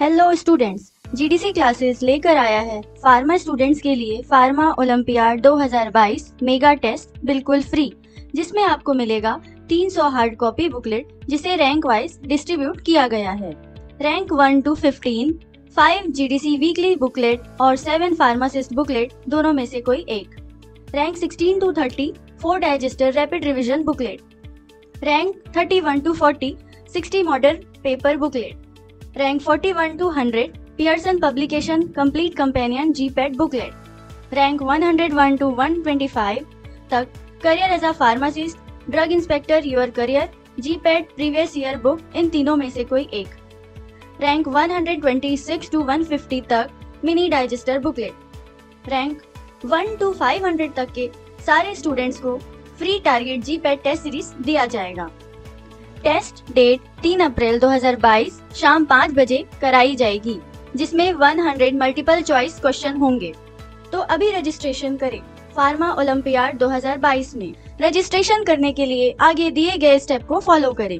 Hello students GDC classes लेकर आया है। फार्मा स्टूडेंट्स के लिए फार्मा ओलंपियाड 2022 मेगा टेस्ट बिल्कुल फ्री जिसमें आपको मिलेगा 300 हार्ड कॉपी बुकलेट जिसे रैंक वाइज डिस्ट्रीब्यूट किया गया है। Rank 1 to 15 5 GDC weekly booklet और 7 फार्मासिस्ट बुकलेट दोनों में से कोई एक। Rank 16 to 30 4 digester rapid revision booklet rank 31 to 40 60 modern paper booklet rank 41 to 100 Pearson publication complete companion GPAT booklet rank 101 to 125 तक career as a pharmacist drug inspector your career GPAT previous year book इन तीनों में से कोई एक. Rank 126 to 150 तक mini digester booklet rank 1 to 500 तक के सारे स्टूडेंट्स को free target GPAT test series दिया जाएगा. टेस्ट डेट 3 अप्रैल 2022 शाम 5 बजे कराई जाएगी, जिसमें 100 मल्टीपल चॉइस क्वेश्चन होंगे। तो अभी रजिस्ट्रेशन करें। फार्मा ओलंपियाड 2022 में। रजिस्ट्रेशन करने के लिए आगे दिए गए स्टेप को फॉलो करें।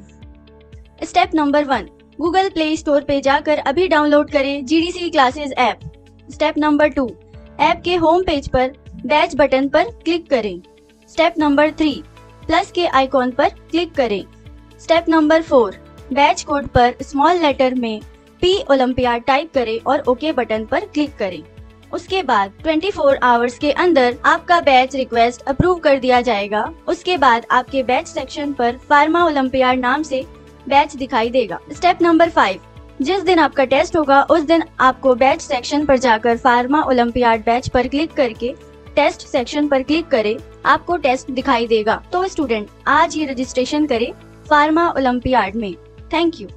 Step number one Google Play Store पे जाकर अभी डाउनलोड करें GDC classes app step number two app के होम पेज पर बैच बटन पर क्लिक करें। स्टेप नंबर थ्री प्लस के आइकॉन पर क्लिक करें। Step number four batch code पर स्मॉल लेटर में पी ओलंपियाड टाइप करें और ओके बटन पर क्लिक करें। उसके बाद 24 आवर्स के अंदर आपका बैच रिक्वेस्ट अप्रूव कर दिया जाएगा। उसके बाद आपके बैच सेक्शन पर फार्मा ओलंपियाड नाम से बैच दिखाई देगा। स्टेप नंबर फाइव जिस दिन आपका टेस्ट होगा, उस दिन आपको बैच सेक्शन पर जाकर फार्मा ओलम्पियाड बैच पर क्लिक करके टेस्ट सेक्शन पर क्लिक करें। आपको टेस्ट दिखाई देगा। तो स्टूडेंट आज ही रजिस्ट्रेशन करें। फार्मा ओलंपियाड में। Thank you